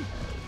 Hmm.